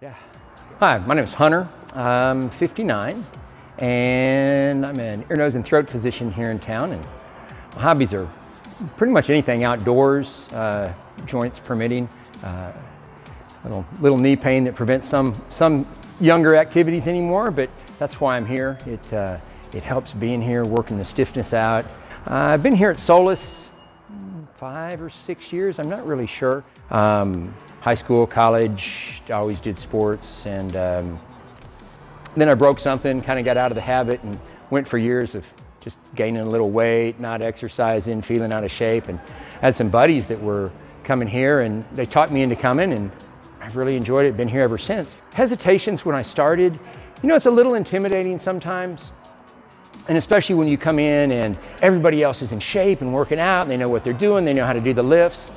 Yeah. Hi, my name is Hunter. I'm 59 and I'm an ear, nose, and throat physician here in town. And my hobbies are pretty much anything outdoors, uh, joints permitting. Uh, little, little knee pain that prevents some, some younger activities anymore, but that's why I'm here. It, uh, it helps being here, working the stiffness out. I've been here at Solus five or six years, I'm not really sure. Um, high school, college, I always did sports, and um, then I broke something, kind of got out of the habit, and went for years of just gaining a little weight, not exercising, feeling out of shape, and I had some buddies that were coming here, and they taught me into coming, and I've really enjoyed it, been here ever since. Hesitations when I started, you know, it's a little intimidating sometimes, and especially when you come in and everybody else is in shape and working out and they know what they're doing, they know how to do the lifts.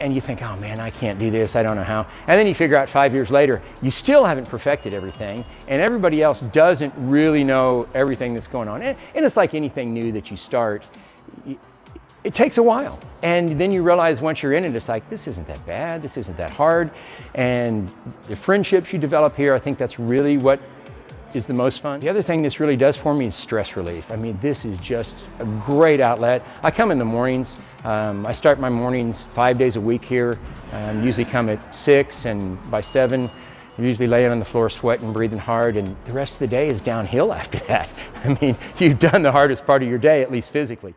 And you think, oh man, I can't do this, I don't know how. And then you figure out five years later, you still haven't perfected everything, and everybody else doesn't really know everything that's going on. And, it's like anything new that you start, it takes a while. And then you realize once you're in it, it's like, this isn't that bad, this isn't that hard. And the friendships you develop here, I think that's really what is the most fun. The other thing this really does for me is stress relief. I mean, this is just a great outlet. I come in the mornings. Um, I start my mornings five days a week here. Um, usually come at six and by seven, I'm usually laying on the floor sweating, breathing hard, and the rest of the day is downhill after that. I mean, you've done the hardest part of your day, at least physically.